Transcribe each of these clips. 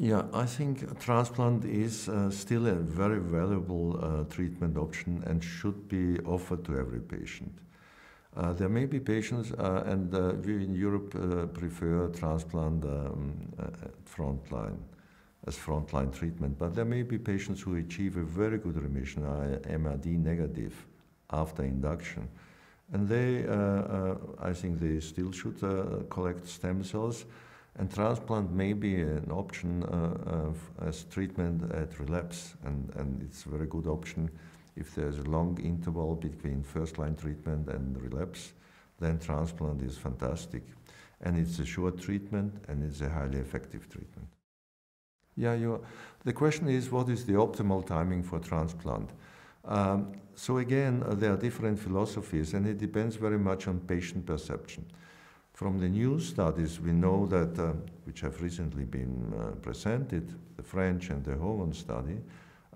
Yeah, I think transplant is uh, still a very valuable uh, treatment option and should be offered to every patient. Uh, there may be patients, uh, and uh, we in Europe uh, prefer transplant um, frontline as frontline treatment, but there may be patients who achieve a very good remission, MRD negative, after induction. And they, I think they still should collect stem cells. And transplant may be an option as treatment at relapse, and, and it's a very good option if there's a long interval between first line treatment and relapse, then transplant is fantastic. And it's a short treatment and it's a highly effective treatment. Yeah, the question is what is the optimal timing for transplant? Um, so again, uh, there are different philosophies and it depends very much on patient perception. From the new studies, we know that, uh, which have recently been uh, presented, the French and the Holland study,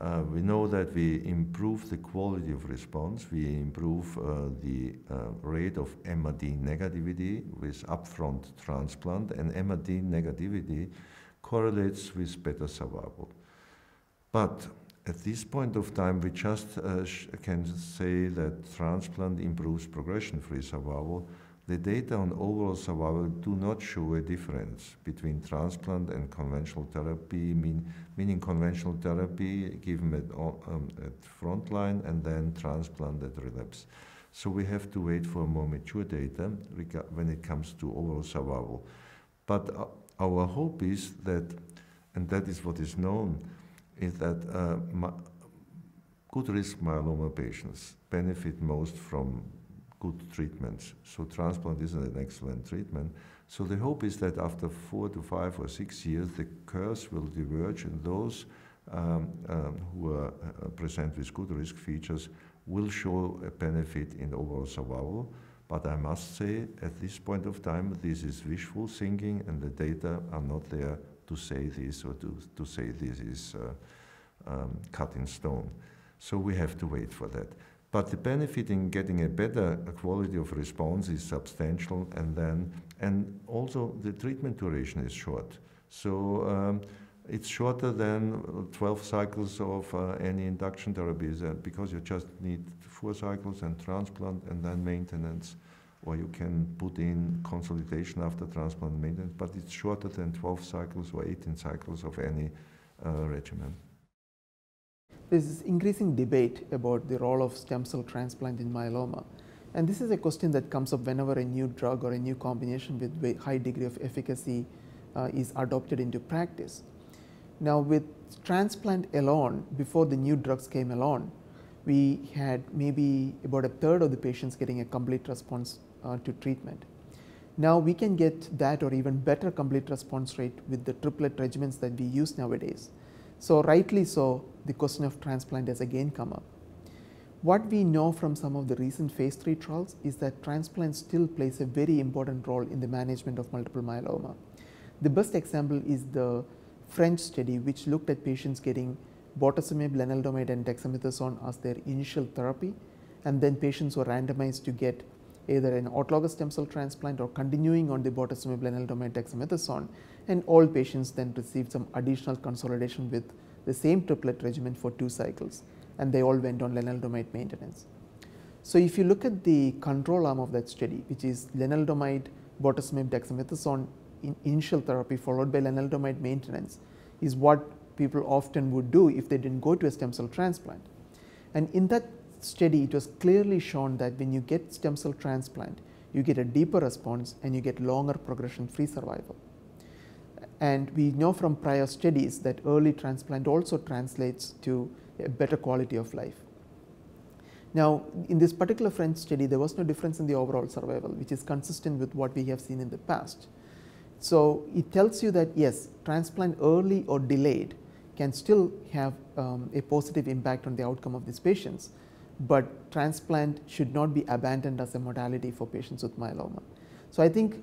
uh, we know that we improve the quality of response, we improve uh, the uh, rate of MRD negativity with upfront transplant, and MRD negativity correlates with better survival. But at this point of time, we just can say that transplant improves progression-free survival. The data on overall survival do not show a difference between transplant and conventional therapy, mean, meaning conventional therapy given at, um, at frontline and then transplant at relapse. So we have to wait for more mature data when it comes to overall survival. But uh, our hope is that, and that is what is known, is that uh, good risk myeloma patients benefit most from good treatments. So transplant isn't an excellent treatment. So the hope is that after four to five or six years, the curves will diverge and those um, um, who are uh, present with good risk features will show a benefit in overall survival. But I must say, at this point of time, this is wishful thinking and the data are not there to say this or to, to say this is uh, um, cut in stone. So we have to wait for that. But the benefit in getting a better quality of response is substantial, and then and also the treatment duration is short. So um, it's shorter than 12 cycles of uh, any induction therapies because you just need four cycles and transplant and then maintenance or you can put in consolidation after transplant maintenance, but it's shorter than 12 cycles or 18 cycles of any uh, regimen. There's increasing debate about the role of stem cell transplant in myeloma. And this is a question that comes up whenever a new drug or a new combination with high degree of efficacy uh, is adopted into practice. Now with transplant alone, before the new drugs came along, we had maybe about a third of the patients getting a complete response uh, to treatment. Now we can get that or even better complete response rate with the triplet regimens that we use nowadays. So rightly so, the question of transplant has again come up. What we know from some of the recent phase 3 trials is that transplant still plays a very important role in the management of multiple myeloma. The best example is the French study which looked at patients getting bortezomib, lenalidomide and dexamethasone as their initial therapy and then patients were randomized to get either an autologous stem cell transplant or continuing on the bortezomib, lenalidomide, dexamethasone and all patients then received some additional consolidation with the same triplet regimen for two cycles and they all went on lenalidomide maintenance. So, if you look at the control arm of that study which is lenalidomide, bortezomib, dexamethasone in initial therapy followed by lenalidomide maintenance is what people often would do if they did not go to a stem cell transplant. And in that study it was clearly shown that when you get stem cell transplant you get a deeper response and you get longer progression free survival. And we know from prior studies that early transplant also translates to a better quality of life. Now, in this particular French study, there was no difference in the overall survival, which is consistent with what we have seen in the past. So, it tells you that yes, transplant early or delayed can still have um, a positive impact on the outcome of these patients, but transplant should not be abandoned as a modality for patients with myeloma. So, I think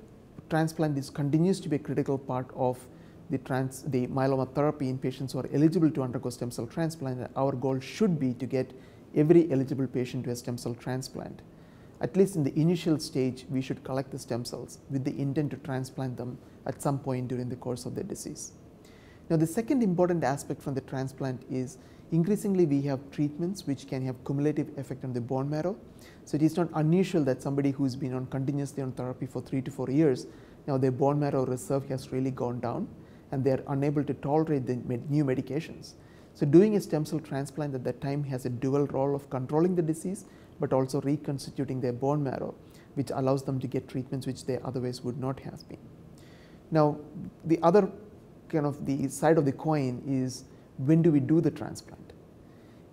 transplant is continues to be a critical part of the, trans, the myeloma therapy in patients who are eligible to undergo stem cell transplant. Our goal should be to get every eligible patient to a stem cell transplant. At least in the initial stage, we should collect the stem cells with the intent to transplant them at some point during the course of their disease. Now, the second important aspect from the transplant is increasingly we have treatments which can have cumulative effect on the bone marrow. So, it is not unusual that somebody who has been on continuously on therapy for three to four years, now their bone marrow reserve has really gone down and they are unable to tolerate the new medications. So, doing a stem cell transplant at that time has a dual role of controlling the disease, but also reconstituting their bone marrow, which allows them to get treatments which they otherwise would not have been. Now, the other kind of the side of the coin is when do we do the transplant?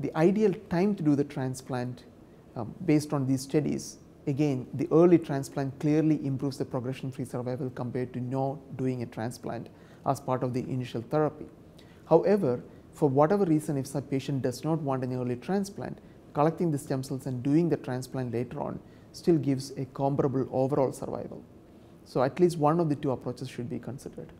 The ideal time to do the transplant um, based on these studies, again the early transplant clearly improves the progression free survival compared to no doing a transplant as part of the initial therapy. However, for whatever reason if a patient does not want an early transplant, collecting the stem cells and doing the transplant later on still gives a comparable overall survival. So, at least one of the two approaches should be considered.